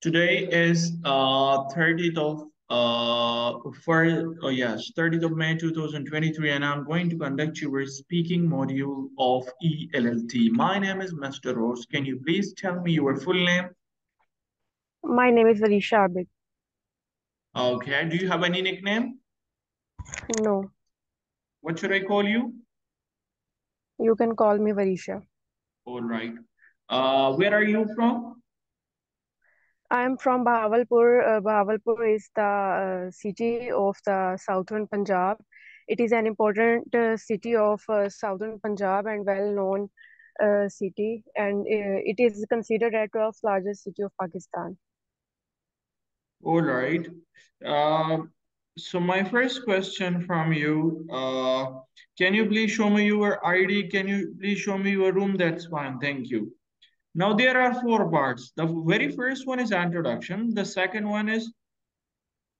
Today is uh 30th of uh for oh yes 30th of May 2023 and I'm going to conduct your speaking module of ELLT. My name is Mr. Rose. Can you please tell me your full name? My name is Varisha Abid. Okay. Do you have any nickname? No, What should I call you? you can call me Varisha. All right. Uh, where are you from? I am from Bahawalpur. Uh, Bahawalpur is the uh, city of the southern Punjab. It is an important uh, city of uh, southern Punjab and well-known uh, city, and uh, it is considered as 12th largest city of Pakistan. All right. So my first question from you, can you please show me your ID? Can you please show me your room? That's fine. Thank you. Now there are four parts. The very first one is introduction. The second one is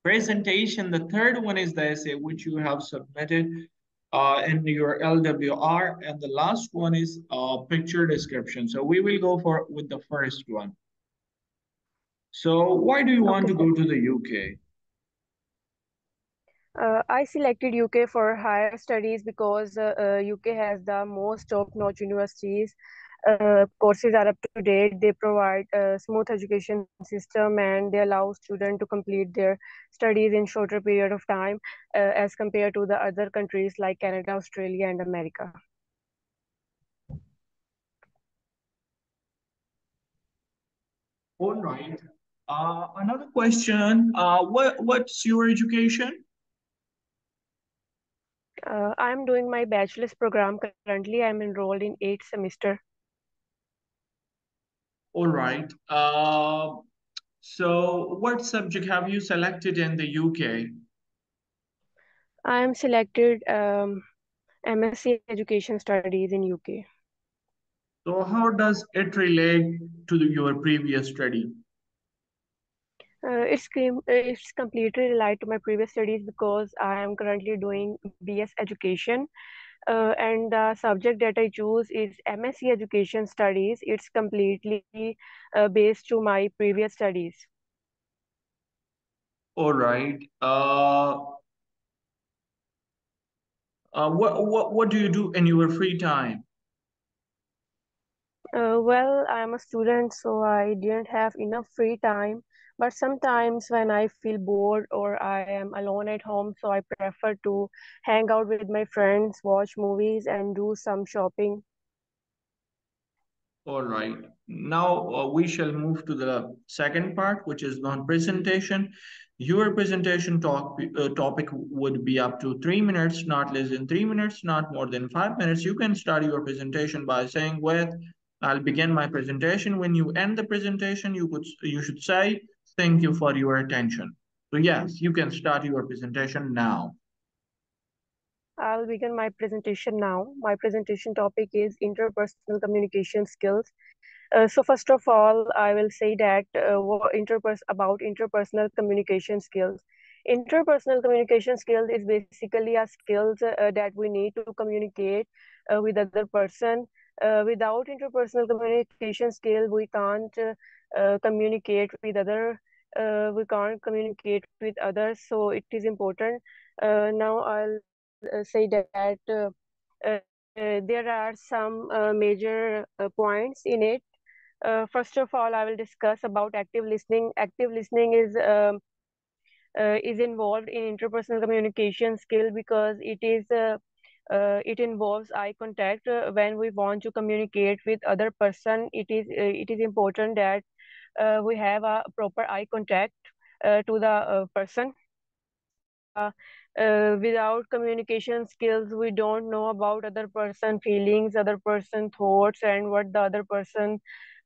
presentation. The third one is the essay which you have submitted uh, in your LWR. And the last one is uh, picture description. So we will go for with the first one. So why do you want Okay. to go to the UK? Uh, I selected UK for higher studies because uh, uh, UK has the most top-notch universities. Uh, courses are up to date. They provide a smooth education system and they allow students to complete their studies in shorter period of time uh, as compared to the other countries like Canada, Australia, and America. All right. Uh, another question. Uh, what what's your education? Uh, I'm doing my bachelor's program currently. I'm enrolled in eighth semester. All right. Uh, so what subject have you selected in the UK? I'm selected um, MSc Education Studies in UK. So how does it relate to the, your previous study? Uh, it's it's completely related to my previous studies because I am currently doing BS Education, uh, and the subject that I choose is MSc Education Studies. It's completely uh, based to my previous studies. All right. Uh, uh, what what what do you do in your free time? Uh, well, I'm a student, so I didn't have enough free time. But sometimes when I feel bored or I am alone at home, so I prefer to hang out with my friends, watch movies, and do some shopping. All right. Now uh, we shall move to the second part, which is non-presentation. Your presentation talk uh, topic would be up to three minutes, not less than three minutes, not more than five minutes. You can start your presentation by saying, "With, I'll begin my presentation." When you end the presentation, you could you should say, "Thank you for your attention." So yes, you can start your presentation now. I'll begin my presentation now. My presentation topic is interpersonal communication skills. Uh, so first of all, I will say that uh, interpers about interpersonal communication skills. Interpersonal communication skills is basically a skills uh, that we need to communicate uh, with other person. Uh, without interpersonal communication skill, we can't uh, communicate with other. Uh, we can't communicate with others. So it is important. Uh, now I'll uh, say that uh, uh, there are some major points in it. First of all, I will discuss about active listening. Active listening is um, is involved in interpersonal communication skill because it is uh, it involves eye contact uh, when we want to communicate with other person. It is uh, it is important that we have a proper eye contact uh, to the uh, person. Uh, uh, without communication skills, we don't know about other person feelings, other person thoughts, and what the other person,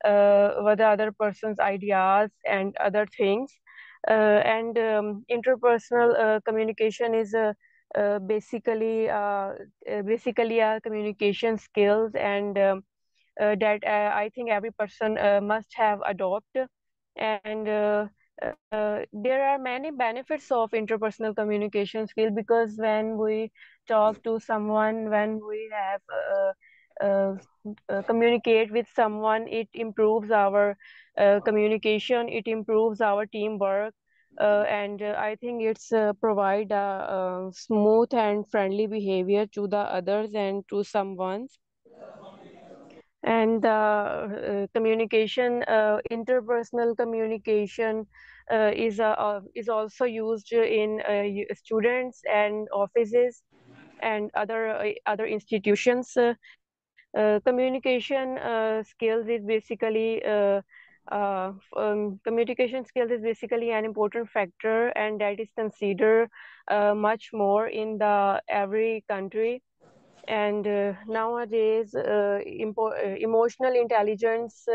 uh, what the other person's ideas and other things. Uh, and um, interpersonal uh, communication is uh, uh, basically uh, uh, basically a communication skills and um, uh, that uh, I think every person uh, must have adopt. And uh, uh, there are many benefits of interpersonal communication skill because when we talk to someone, when we have uh, uh, uh, communicate with someone it improves our uh, communication it improves our teamwork uh, and uh, i think it's uh, provide a, smooth and friendly behavior to the others and to someone and uh, communication interpersonal communication is is also used in students and offices and other other institutions. Uh, communication uh, skills is basically uh, um, communication skills is basically an important factor and that is considered much more in the every country and uh, nowadays uh, uh, emotional intelligence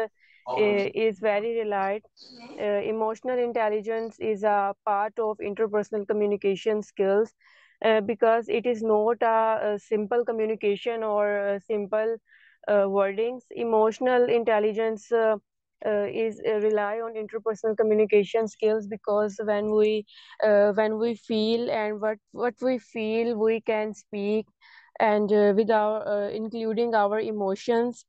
is very relied emotional intelligence is a part of interpersonal communication skills uh, because it is not a, a simple communication or simple uh, wordings. Emotional intelligence uh, uh, is rely on interpersonal communication skills because when we when we feel and what what we feel we can speak and with our including our emotions.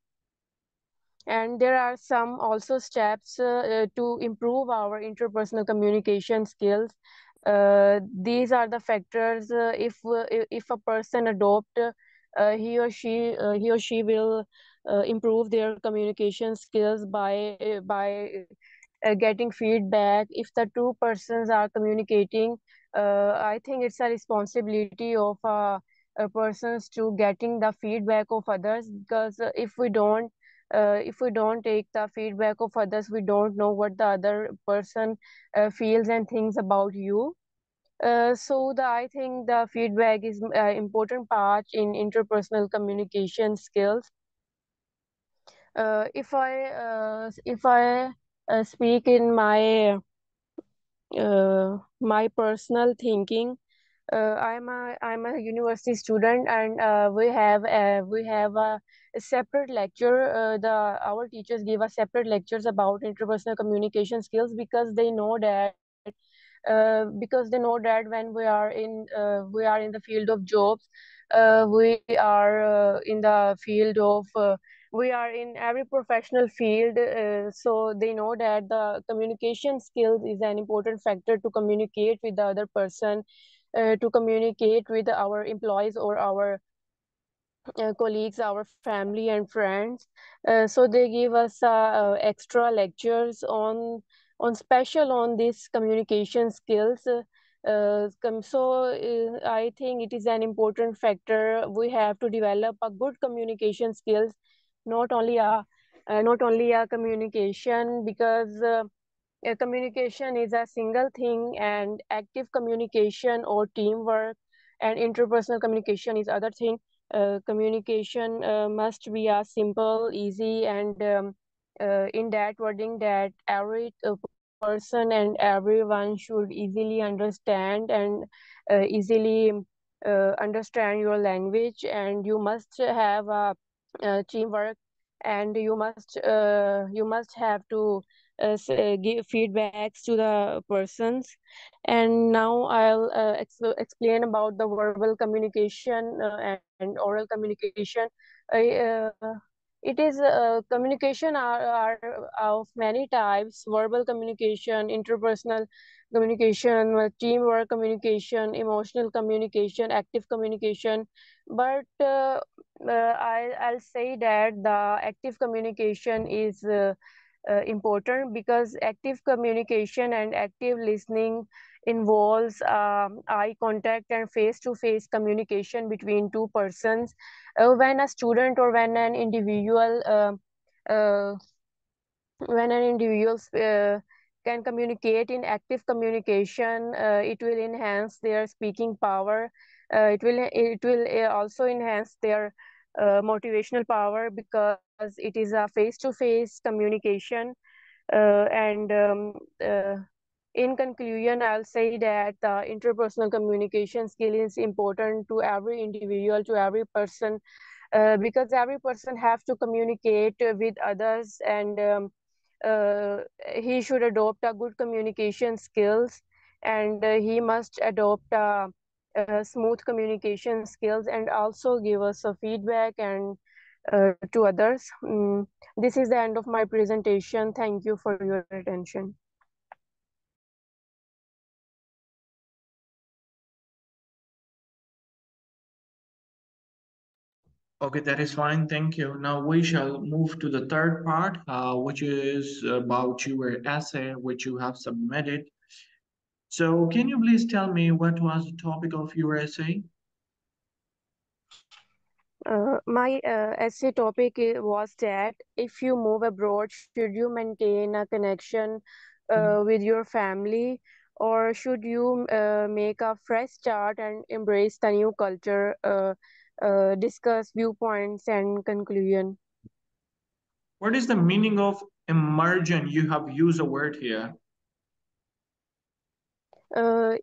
And there are some also steps uh, to improve our interpersonal communication skills. Uh, these are the factors uh, if uh, if a person adopt uh, he or she uh, he or she will improve their communication skills by by getting feedback. If the two persons are communicating i think it's a responsibility of persons to getting the feedback of others because if we don't uh, if we don't take the feedback of others we don't know what the other person uh, feels and thinks about you. Uh, so the i think the feedback is uh, important part in interpersonal communication skills. Uh, if i uh, if i speak in my my personal thinking uh, I'm a I'm a university student, and uh, we have uh, we have a, a separate lecture. Uh, the our teachers give us separate lectures about interpersonal communication skills because they know that uh, because they know that when we are in uh, we are in the field of jobs, uh, we are in the field of we are in every professional field uh, so they know that the communication skills is an important factor to communicate with the other person uh, to communicate with our employees or our uh, colleagues, our family and friends. Uh, so they give us uh, uh, extra lectures on on special on these communication skills. Uh, so I think it is an important factor. We have to develop a good communication skills, not only a not only a communication because communication is a single thing and active communication or teamwork and interpersonal communication is other thing. Uh, communication uh, must be a simple easy and um, uh, in that wording that every uh, person and everyone should easily understand and uh, easily understand your language and you must have a teamwork and you must you must have to uh, uh, give feedbacks to the persons. And now i'll uh, ex explain about the verbal communication uh, and, oral communication. Uh, it is uh, communication are, are of many types. Verbal communication interpersonal communication teamwork communication emotional communication active communication. But I, i'll say that the active communication is uh, important because active communication and active listening involves um, eye contact and face-to-face communication between two persons. Uh, when a student or when an individual um, uh, when an individual uh, can communicate in active communication, uh, it will enhance their speaking power. Uh, it will it will also enhance their motivational power because it is a face-to-face communication uh, and um, uh, in conclusion i'll say that the interpersonal communication skill is important to every individual to every person uh, because every person have to communicate with others and um, uh, he should adopt a good communication skills and uh, he must adopt smooth communication skills and also give us a feedback and uh, to others. Um, this is the end of my presentation. Thank you for your attention. Okay, that is fine. Thank you. Now we shall move to the third part, uh, which is about your essay, which you have submitted. So can you please tell me what was the topic of your essay? Uh, my uh, essay topic was that if you move abroad, should you maintain a connection uh, mm. with your family or should you uh, make a fresh start and embrace the new culture, uh, uh, discuss viewpoints and conclusion? What is the meaning of immersion? You have used a word here.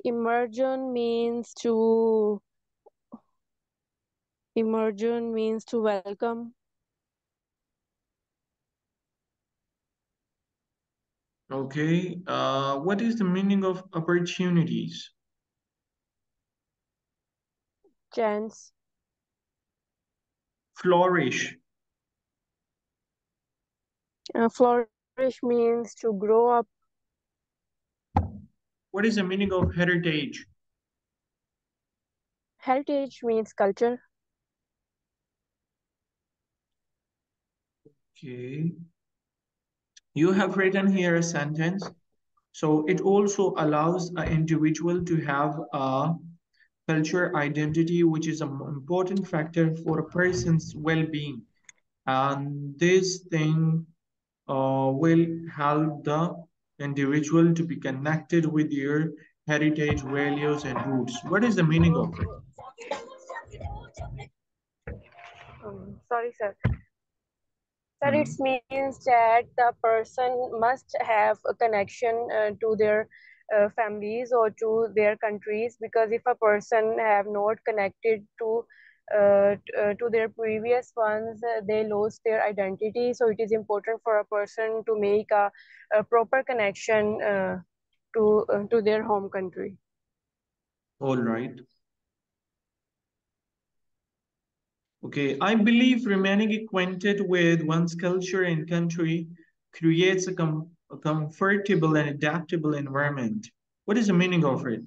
immersion means to Immersion means to welcome. Okay. Uh, what is the meaning of opportunities? Chance. Flourish. Uh, flourish means to grow up. What is the meaning of heritage? Heritage means culture. Okay. You have written here a sentence. So it also allows an individual to have a culture identity, which is an important factor for a person's well-being. And this thing uh, will help the individual to be connected with your heritage, values, and roots. What is the meaning of it? Um, sorry, sir. Sir, it mm-hmm. means that the person must have a connection uh, to their uh, families or to their countries because if a person have not connected to uh, uh to their previous ones, uh, they lose their identity. So it is important for a person to make a, a proper connection uh, to to their home country. All right. Okay, I believe remaining acquainted with one's culture and country creates a, com a comfortable and adaptable environment. What is the meaning of it?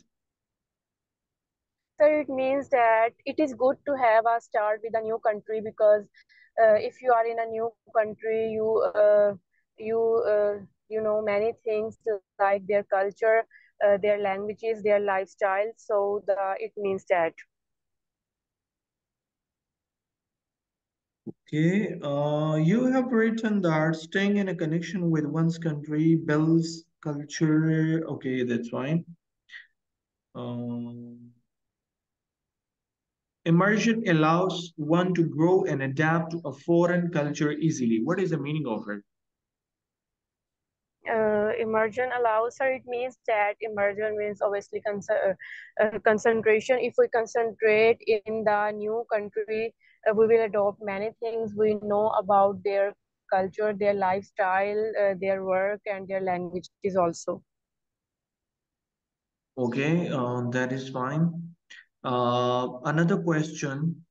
So it means that it is good to have a start with a new country because uh, if you are in a new country, you uh, you uh, you know many things like their culture, uh, their languages, their lifestyle. So the it means that. Okay, uh, you have written that staying in a connection with one's country builds culture. Okay, that's fine. Um, immersion allows one to grow and adapt to a foreign culture easily. What is the meaning of it? Uh, immersion allows or it means that immersion means obviously con uh, uh, concentration if we concentrate in the new country uh, we will adopt many things. We know about their culture their lifestyle uh, their work and their languages also. Okay uh, that is fine. Uh, another question.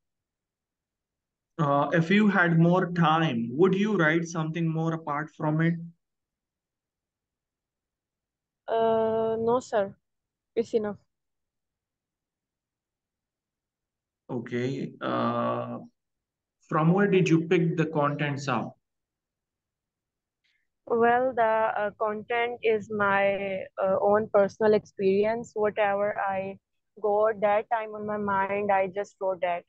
Uh, if you had more time would you write something more apart from it? Uh no sir. It's enough Okay. Uh, from where did you pick the contents up? Well, the uh, content is my uh, own personal experience. Whatever I got that time on my mind, I just wrote that.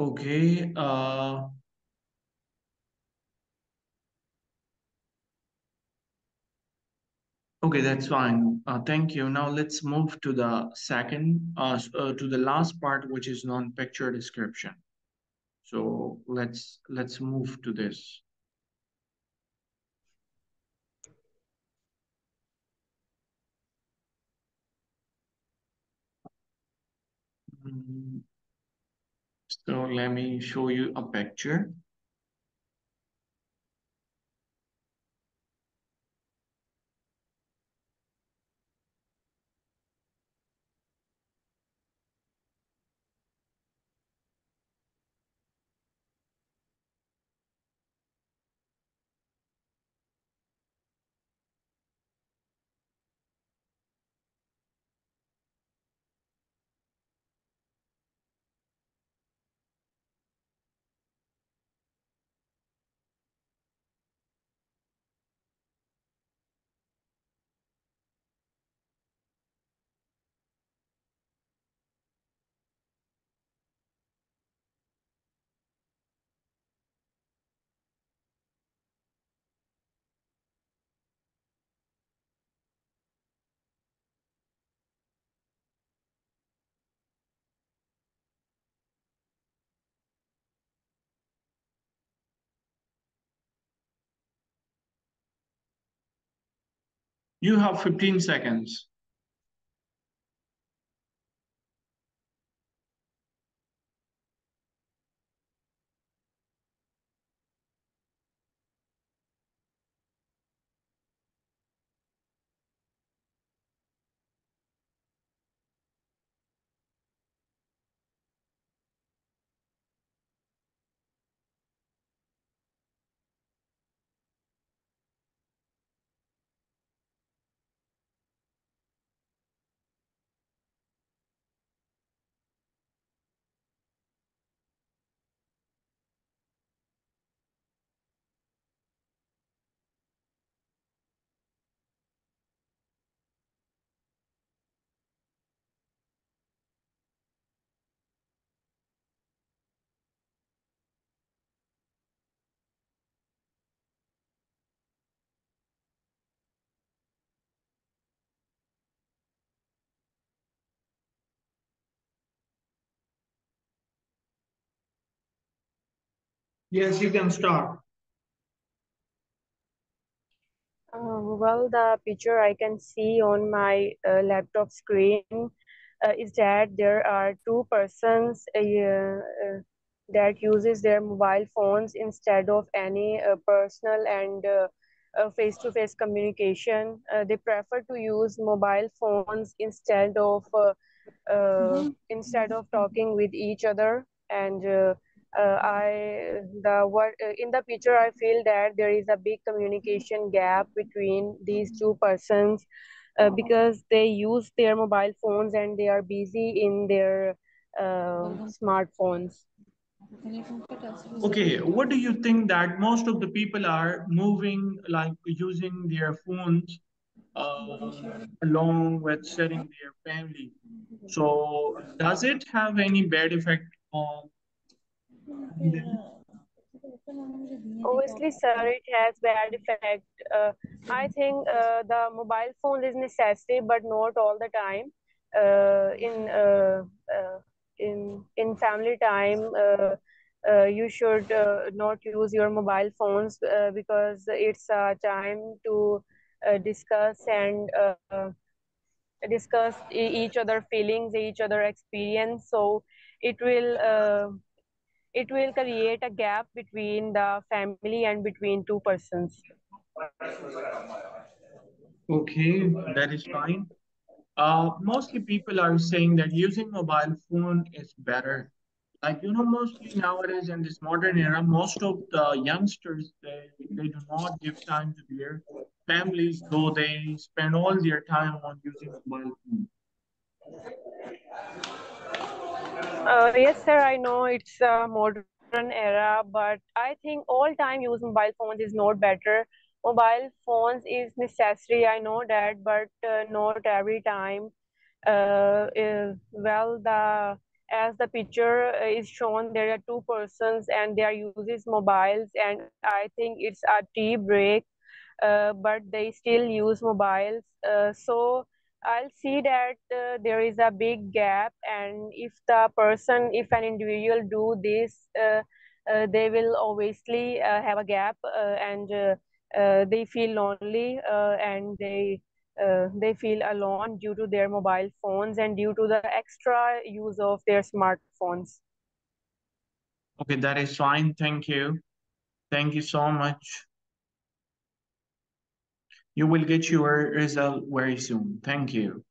Okay. Uh, Okay, that's fine. Uh, thank you. Now let's move to the second, uh, uh, to the last part, which is non-picture description. So let's let's move to this. Mm-hmm. So let me show you a picture. You have 15 seconds. Yes, you can start. Um, well, the picture I can see on my uh, laptop screen uh, is that there are two persons uh, uh that uses their mobile phones instead of any uh, personal and uh, face-to-face -face communication. they prefer to use mobile phones instead of instead of talking with each other and uh, I the what uh, in the picture I feel that there is a big communication gap between these two persons uh, because they use their mobile phones and they are busy in their uh, smartphones. Okay, what do you think that most of the people are moving like using their phones uh, along with setting their family? So does it have any bad effect on Obviously, sir, it has bad effect. Uh, I think uh, the mobile phone is necessary, but not all the time. Uh, in uh, uh, in in family time, uh, you should not use your mobile phones because it's a time to discuss and discuss each other feelings, each other experience. So it will it will create a gap between the family and between two persons. Okay, that is fine. Uh, mostly people are saying that using mobile phone is better. Like, you know, mostly nowadays in this modern era, most of the youngsters, they, they do not give time to their families, though they spend all their time on using mobile phone. Uh, yes, sir, I know it's a modern era, but I think all time use mobile phones is not better. Mobile phones is necessary, I know that, but uh, not every time. Uh, well, the as the picture is shown, there are two persons and they are uses mobiles, and I think it's a tea break, uh, but they still use mobiles. Uh, so I'll see that uh, there is a big gap, and if the person, if an individual do this, uh, uh, they will obviously uh, have a gap, uh, and uh, they feel lonely, and they they feel alone due to their mobile phones and due to the extra use of their smartphones. Okay, that is fine. Thank you. Thank you so much. You will get your result very soon. Thank you.